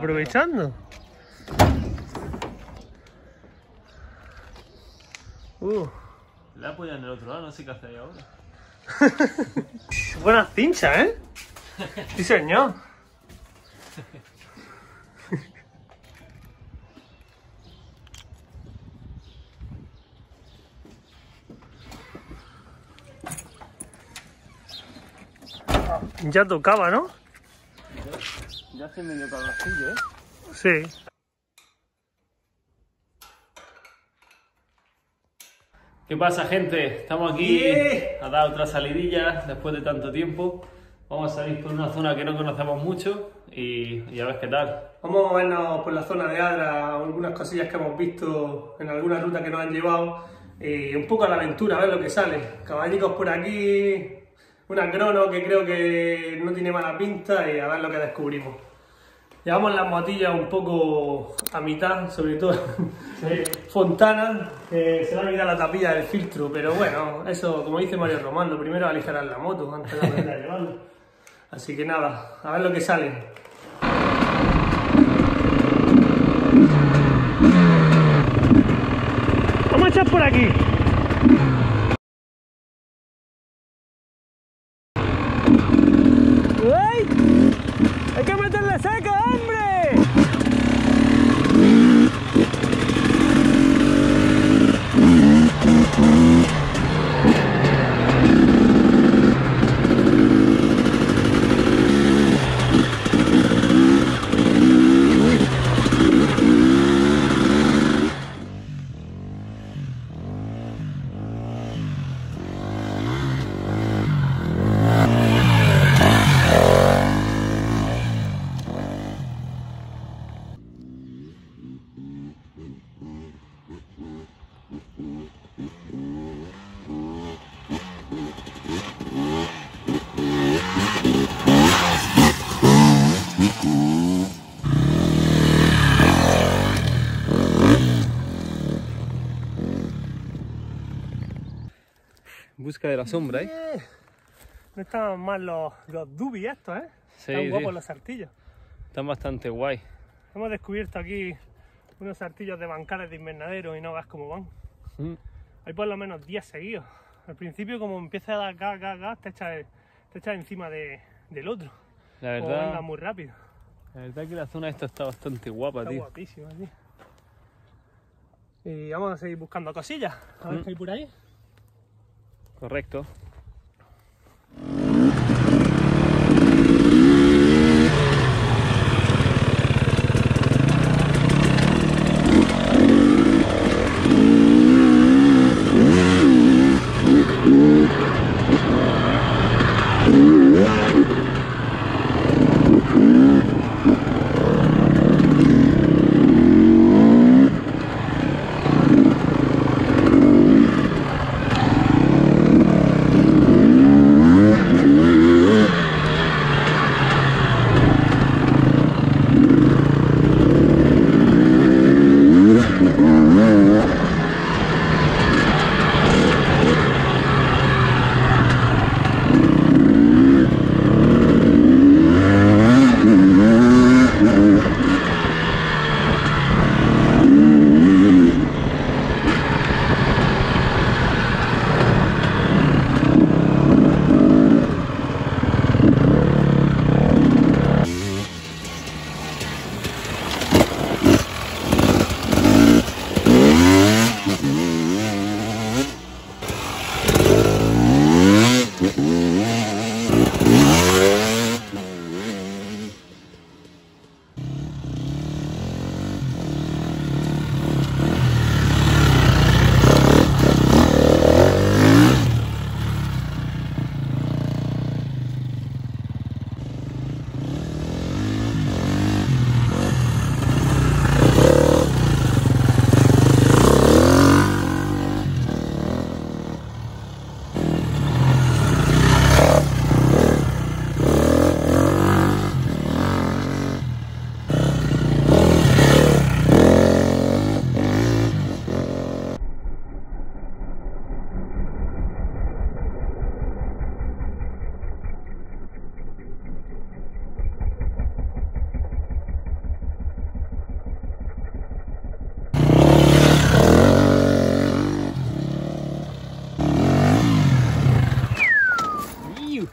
Aprovechando. Uh, Le he apoyado en el otro lado, no sé qué hace ahí ahora. buenas pinchas, ¿eh? Sí, señor. Ya tocaba, ¿no? Ya hace medio calorcillo, ¿eh? Sí. ¿Qué pasa, gente? Estamos aquí Yeah. a dar otra salidilla después de tanto tiempo. Vamos a salir por una zona que no conocemos mucho y, y a ver qué tal. Vamos a movernos por la zona de Adra, algunas cosillas que hemos visto en alguna ruta que nos han llevado y un poco a la aventura, a ver lo que sale. Caballicos por aquí, una crono que creo que no tiene mala pinta y a ver lo que descubrimos. Llevamos las motillas un poco a mitad, sobre todo Fontana, que se va a olvidar la tapilla del filtro, pero bueno, eso, como dice Mario Román, lo primero es aligerar la moto antes de aprender a llevarlo. Así que nada, a ver lo que sale. Vamos a echar por aquí. ¡Uy! ¡Hay que meterle seca, hombre! En busca de la sombra, ¿eh? No estaban mal los, los dubi estos, ¿eh? Sí, Están sí. guapos los sartillos. Están bastante guay. Hemos descubierto aquí unos sartillos de bancales de invernadero y no gas cómo van. Mm. Hay por lo menos 10 seguidos. Al principio, como empieza a dar gas, gas, gas, te echa, te echa encima de- del otro. La verdad, muy rápido. la verdad que la zona esta está bastante guapa, Está tío. guapísimo, tío. Y vamos a seguir buscando cosillas. A ver Mm. qué hay por ahí. Correcto.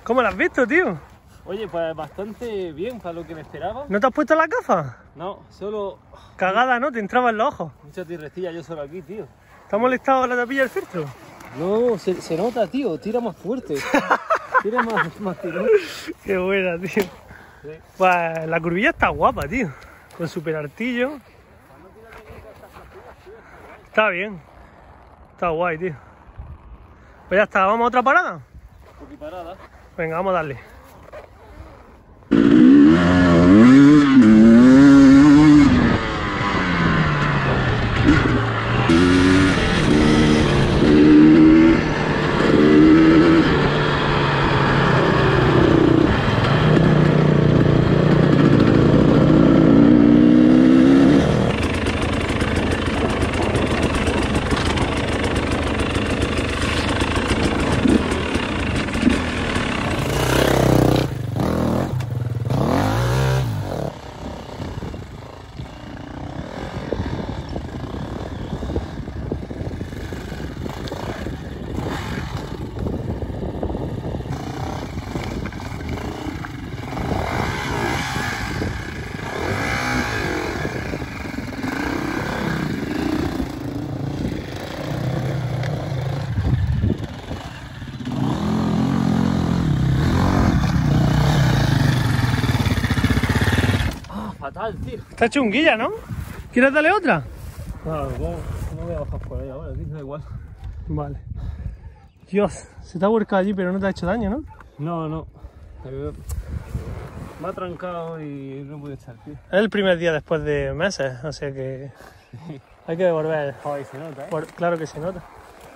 ¿Cómo lo has visto, tío? Oye, pues bastante bien para lo que me esperaba. ¿No te has puesto las gafas? No, solo Cagada, ¿no? Te entraba en los ojos. mucha tierrecilla yo solo aquí, tío. ¿Te ha molestado la tapilla del filtro? No, se, se nota, tío. Tira más fuerte. Tira más, más tirón. Qué buena, tío. Sí. Pues la curvilla está guapa, tío. Con super artillo. Está bien. Está guay, tío. Pues ya está, ¿vamos a otra parada? Porque parada. Venga, vamos a darle. Está chunguilla, ¿no? ¿Quieres darle otra? Claro, no, no voy a bajar por ahí ahora, aquí da igual. Vale. Dios, se te ha vuelcado allí, pero no te ha hecho daño, ¿no? No, no. Me ha trancado y no pude echar, tío. Es el primer día después de meses, o sea que hay que volver. Joder, se nota, ¿eh? Por- claro que se nota.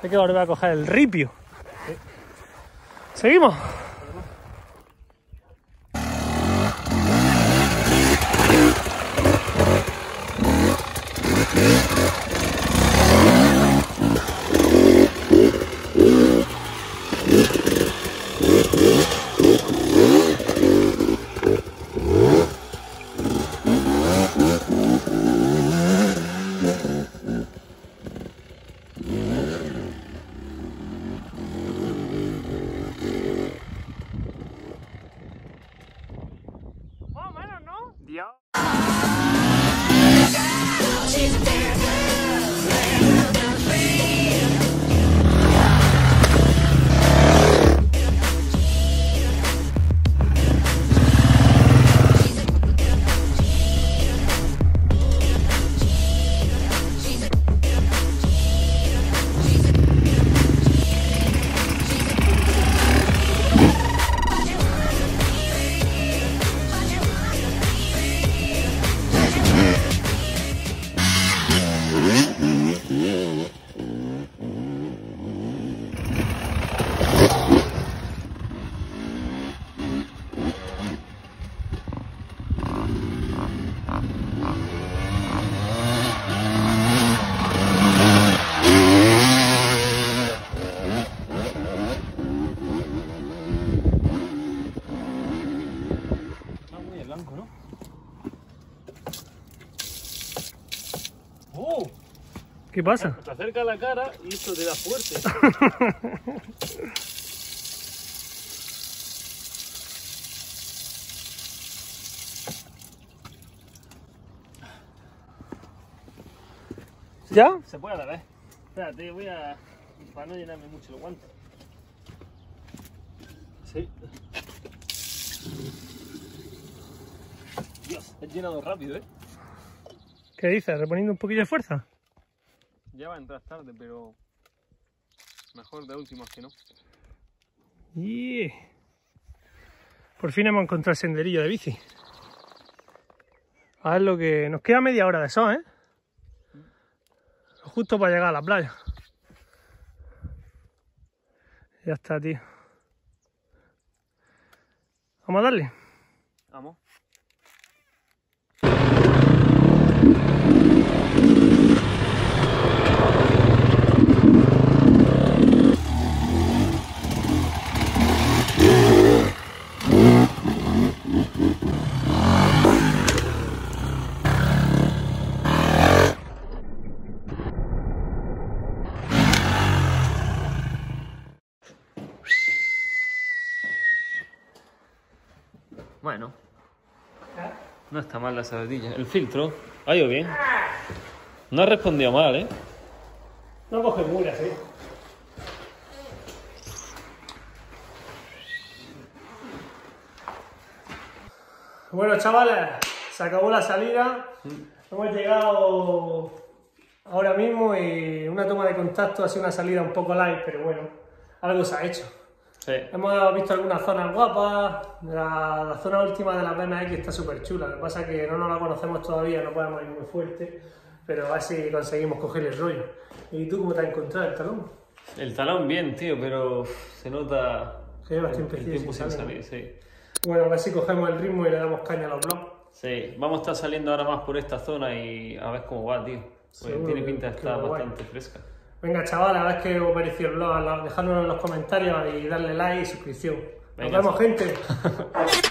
Hay que volver a coger el ripio. ¿Seguimos? ¿Qué pasa? Te acerca la cara y esto te da fuerte. ¿Ya? Se puede dar, ¿eh? Espérate, voy a. para no llenarme mucho los guantes. Sí. Dios, he llenado rápido, ¿eh? ¿Qué dices? ¿Reponiendo un poquillo de fuerza? Ya va a entrar tarde, pero. Mejor de últimas que no. Yeah. Por fin hemos encontrado el senderillo de bici. A ver lo que... Nos queda media hora de eso, ¿eh? Justo para llegar a la playa. Ya está, tío. Vamos a darle. Vamos. No está mal la saladilla. El filtro, ha ido bien. No ha respondido mal, ¿eh? No coge muras, ¿eh? Bueno, chavales, se acabó la salida. Hemos llegado ahora mismo y una toma de contacto ha sido una salida un poco light, pero bueno, algo se ha hecho. Sí. Hemos visto algunas zonas guapas, la, la zona última de la BMX está súper chula, lo que pasa es que no nos la conocemos todavía, no podemos ir muy fuerte, pero a ver si conseguimos coger el rollo. ¿Y tú cómo te has encontrado el talón? El talón bien, tío, pero se nota Que llevas el, el tiempo sin salir. sí. Bueno, a ver si cogemos el ritmo y le damos caña a los blogs. Sí, vamos a estar saliendo ahora más por esta zona y a ver cómo va, tío. Seguro tiene pinta de estar va guay. bastante fresca. Venga, chaval, a ver qué os pareció el blog, dejadnos en los comentarios y darle like y suscripción. Nos vemos, gente.